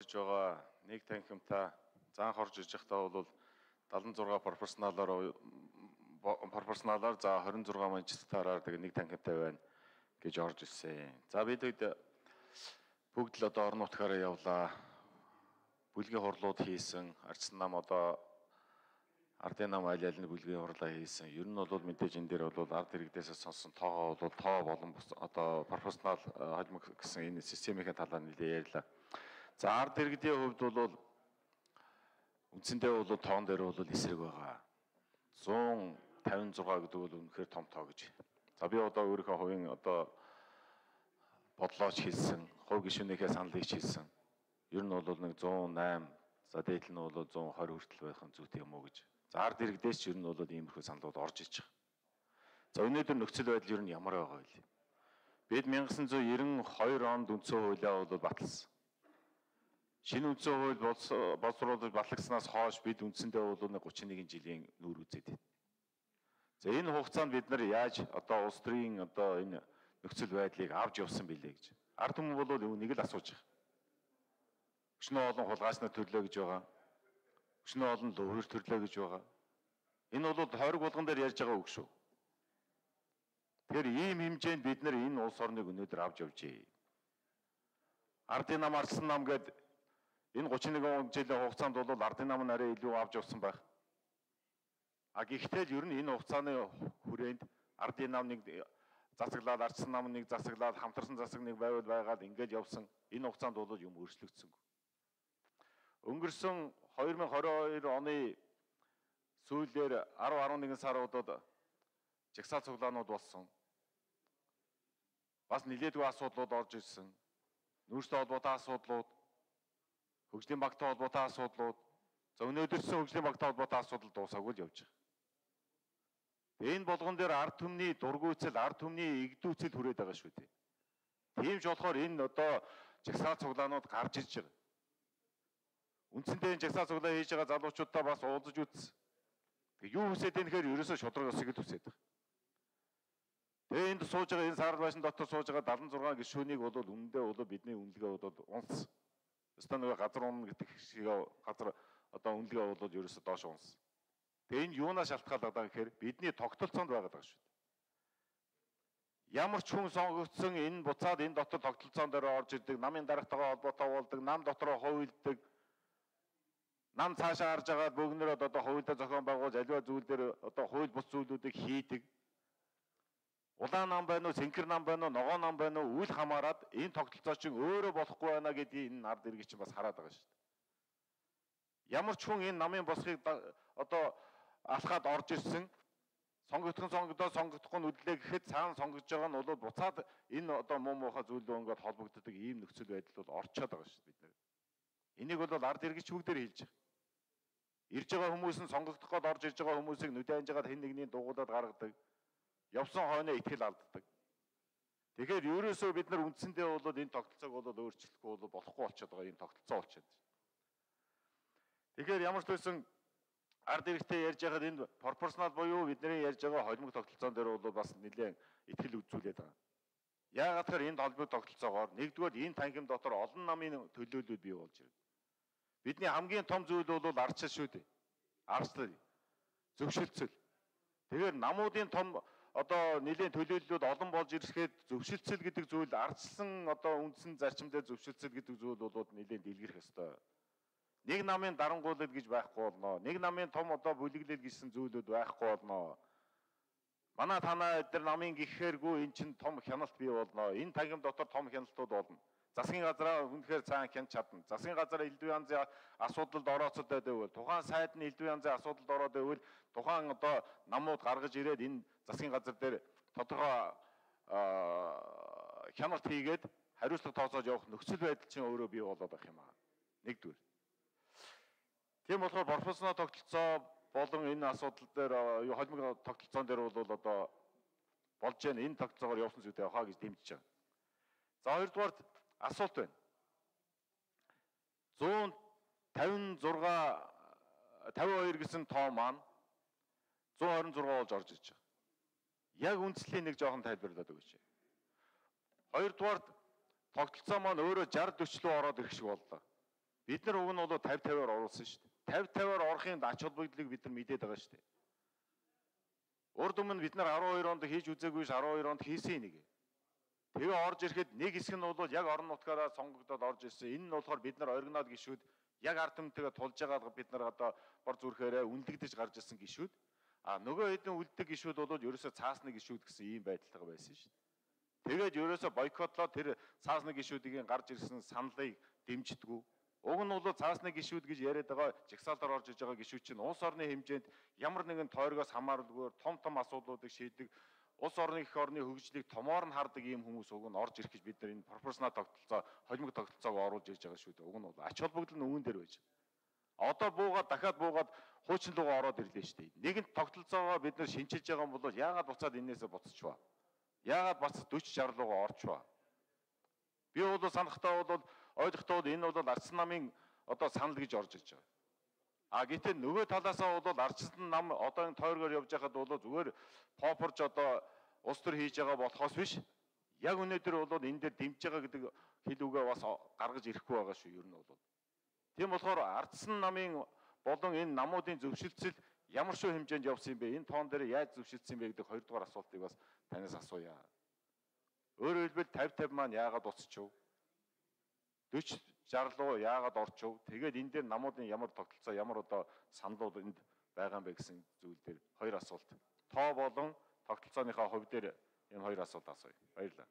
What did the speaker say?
ирж байгаа нэг танхимтай заан хорж иж байхдаа бол 76 пропорционалаар пропорционалаар за 26 манчестараар тэгээ нэг танхимтай байна гэж орж ирсэн. За бид хэд бүгд л одоо орон нутгаараа явлаа. Бүлгийн хурлууд хийсэн. Арчсан нам одоо ардын нам аль нь бүлгийн хурлаа хийсэн. Ер нь бол мэдээж энэ дээр бол ард иргэдээс сонсон тоогоо бол тоо болон одоо пропорционал хожим гэсэн энэ системийн талаар нэлээ ярьлаа. За ард иргэдийн хувьд бол үндсэндээ бол тоон дээр бол эсрэг байгаа. 156 гэдэг бол үнэхээр том тоо гэж. За би одоо өөрийнхөө хувийн одоо бодлооч хэлсэн, хувь гишүүнийхээ саналыг хэлсэн. Ер нь бол нэг 108 за дээдл нь бол 120 хүртэл байх нь зүйтэй юм уу гэж. За ард иргэдээс ч ер нь бол иймэрхүү саналууд орж иж байгаа. За өнөөдөр нөхцөл байдал ер нь ямар байгаа вэ? Бид 1992 онд үндсэн хуулиа бол баталсан. Шинэ үндсэн хууль боловсруулж батлагснаас хойш бид үндсэндээ бол 31 жилийн нүүр үзээд байна. За энэ хугацаанд бид нар яаж одоо улс төрийн одоо энэ нөхцөл байдлыг авч явсан бэлээ гэж. Ард түмэн бол нэг л асууж байгаа. Өчнөө олон хулгайснаа төрлөө гэж байгаа. Өчнөө олон лөвөр төрлөө гэж байгаа. Энэ бол хориг болгон дээр ярьж байгаа үг шүү. Тэгэхээр ийм хэмжээнд бид нар энэ улс орныг өнөөдөр авч явжээ. Ардын нам арсан нам гэдэг Энэ 31 жилийн хугацаанд бол ардын нам нарийн илүү авч явсан байх. А гэхдээ л ер нь энэ хугацааны хүрээнд ардын нам нэг засаглаад ардсан нам нэг засаглаад хамтарсан засаг нэг байвал байгаад ингээд явсан. Энэ хугацаанд бол юм өөрчлөгдсөн. Өнгөрсөн 2022 оны сүүлээр 10 11 саруудад жагсаал цуглаанууд болсон. Бас нилээдгүй асуудлууд орж ирсэн. Нүүрстэй холбоотой асуудлууд хөгжлийн багтай холбоотой асуудлууд за өнөөдөрсөн хөгжлийн багтай холбоотой асуудал дуусаагүй л явж байгаа. Энэ болгон дээр ард түмний дургуйцэл, ард түмний игдүүцэл хүрээд байгаа шүү дээ. Тийм ч болохоор энэ одоо жагсаа цуглаанууд гарч ирж байгаа. Үндсэндээ энэ жагсаа цуглаа хийж байгаа залуучуудаа бас уулзаж үзсэн. Тэгээ юу хүсэж байгаа нэхэр ерөөсөө шудраг осыг л хүсэж байгаа. Тэгээ энд сууж байгаа энэ саарл байшин дотор сууж байгаа 76 гишүүнийг бол үнэндээ бол бидний үнэлгээ бол унс Өстө нөгөө газар унна гэдэг шиг газар одоо үнэлгээ болоод ерөөсө доош унсан. Тэгээ энэ юунаас шалтгаалаад байгаа гэхээр бидний тогтолцоонд байгаа даа шүү дээ. Ямар ч хүн сонгогдсон энэ буцаад энэ дотор тогтолцоон дээр орж ирдэг, намын дарагтайгаа холбоотой болдог, нам дотроо хувилдаг. Нам цаашаа харж агаад бүгнөрөд одоо хувилдаа зохион байгуулж аливаа зүйл дээр одоо хууль бус зүйлүүдийг хийдэг Улаан нам байна уу, Сэнкэр нам байна уу, Ногоо нам байна уу, үл хамааран энэ тогтолцоо чинь өөрөө болохгүй байна гэдгийг энэ ард иргэн чинь бас хараад байгаа шүү дээ. Ямар ч хүн энэ намын босхийг одоо алхаад орж ирсэн сонгогдсон сонгогдоо сонгогдохгүй нь үдлээ гэхэд цаана сонгогдож байгаа нь бол буцаад энэ одоо муу муухай зүйлөө ингээд холбогддог ийм нөхцөл байдал бол орчоод байгаа шүү дээ бид нар. Энийг бол ард иргэч бүгдээр хэлж байгаа. Ирж байгаа хүмүүс нь сонгогдох гээд орж ирж байгаа хүмүүсийг нүдэ анжгаад хэн нэгний дугуулад гаргадаг явсан хойноо итгэл алддаг. Тэгэхээр ерөөсөө бид нар үндсэндээ бол энэ тогтолцоог бол өөрчлөхгүй бол болохгүй болчиход байгаа энэ тогтолцоо болчиход. Тэгэхээр ямар ч байсан ард иргэдтэй ярьж байхад энэ пропорционал буюу бидний ярьж байгаа холимог тогтолцоон дээр бол бас нэлээд итгэл үзүүлээд байгаа. Яагаад тэгэхээр энэ холбоо тогтолцоогоор нэгдүгээр энэ танхим дотор олон намын төлөөлөл бий болж ирнэ. Бидний хамгийн том зүйл бол арчил шүү дээ. Арчлал, зөвшөлтсөл. Тэгэхээр намуудын том одоо нэлийн төлөөллүүд олон болж ирэхэд зөвшөлтсөл гэдэг зүйл ардсан одоо үндсэн зарчим дээр зөвшөлтсөл гэдэг зүйл бол нэлийн дэлгэрэх ёстой. Нэг намын дарангуулал гэж байхгүй болно. Нэг намын том одоо бүлэглэл гэсэн зүйлүүд байхгүй болно. Манай танаа эдгээр намын гихээргүй эн чин том хяналт бий болно. Энэ тагим дотор том хяналтууд болно. Засгийн газараа үнэхээр цаан хянч чадна. Засгийн газар элдв янзын асуудалд орооцоод байвал тухайн сайд нь элдв янзын асуудалд ороод байвал тухайн одоо намууд гаргаж ирээд энэ засгийн газар дээр тодорхой хяналт хийгээд хариуцлага тооцоож явах нөхцөл байдал чинь өөрөө бий болоод байх юм аа. Нэгдүгээр. Тийм болохоор пропорционал тогтолцоо болон энэ асуудал дээр холимог тогтолцоон дээр бол одоо болж байна. Энэ тогтолцоогоор явсан зүйтэй явахаа гэж дэмжиж байгаа. За хоёрдугаарт асуулт байна. 156 52 гэсэн тоо маань 126 болж орж иж байгаа. Яг үндслийн нэг жоохон тайлбарлаад өгөөч. Хоёрдугаар тогтолцоо маань өөрөө 60 40 руу ороод ирэх шиг боллоо. Бид нар уг нь бол 50 50-аар оруулсан шүү дээ. 50 50-аар орохын ач холбогдлыг бид нар мэдээд байгаа шүү дээ. Урд өмнө бид нар 12 онд хийж үзээгүй ш 12 онд хийсэн нэг. Тэгээ орж ирэхэд нэг хэсэг нь бол яг орон нутгаараа сонгогдоод орж ирсэн. Энэ нь болохоор бид нар оригинал гişүүд яг ард түмтэйгээ тулж байгаа бид нар одоо бор зүрхээрээ үнэлэгдэж гарч ирсэн гişүүд. А нөгөө хэдэн үлдэг гişүүд бол ерөөсөө цаасны гişүүд гэсэн ийм байдалтай байсан шүү дээ. Тэгээд ерөөсөө бойкотлоо тэр цаасны гişүүдийн гарч ирсэн саналыг дэмждэггүй. Уг нь бол цаасны гişүүд гэж яриад байгаа жагсаалаар орж иж байгаа гişүүд чинь улс орны хэмжээнд ямар нэгэн тойргоос хамааралгүйгээр том том асуудлуудыг шийдэг улс орны их орны хөгжлийг томоор нь хардаг ийм хүмүүс уг нь орж ирэх гэж бид нар энэ пропорционал тогтолцоо холимог тогтолцоог оруулж ирж байгаа шүү дээ. Уг нь бол ач холбогдол нь үүн дээр байж байгаа. Одоо буугаад дахиад буугаад хуучин руу ороод ирлээ шүү дээ. Нэгэнт тогтолцоогоо бид нар шинчилж байгаа юм бол яагаад буцаад энээсээ буцчихва? Яагаад бац 40 60 руугаа орчва? Би бол санахтаа бол ойлгохдоо энэ бол арчсан намын одоо санал гэж орж иж байгаа. А гэтээ нөгөө талаасаа бол арчсан нам одоо энэ тойргоор явж байхад бол зүгээр попорж одоо улс төр хийж байгаа болохоос биш. Яг өнөөдөр бол энэ дээр дэмж байгаа гэдэг хэл үгээ бас гаргаж ирэхгүй байгаа шүү ер нь бол. Тийм болохоор ардсан намын болон энэ намуудын зөвшөлтсөл ямар шүү хэмжээнд явсан юм бэ? Энэ тоон дээр яаж зөвшөлдсөн юм бэ гэдэг хоёрдугаар асуултыг бас танаас асууя. Өөрөөр хэлбэл 50 50 маань яагаад уцчихв? 40 60 руу яагаад орчив? Тэгээд энэ дээр намуудын ямар тогтолцоо, ямар одоо саналууд энд байгаа юм бэ гэсэн зүйл дээр хоёр асуулт. Тоо болон тогтолцооныхаа хувь дээр энэ хоёр асуулт асууя. Баярлалаа.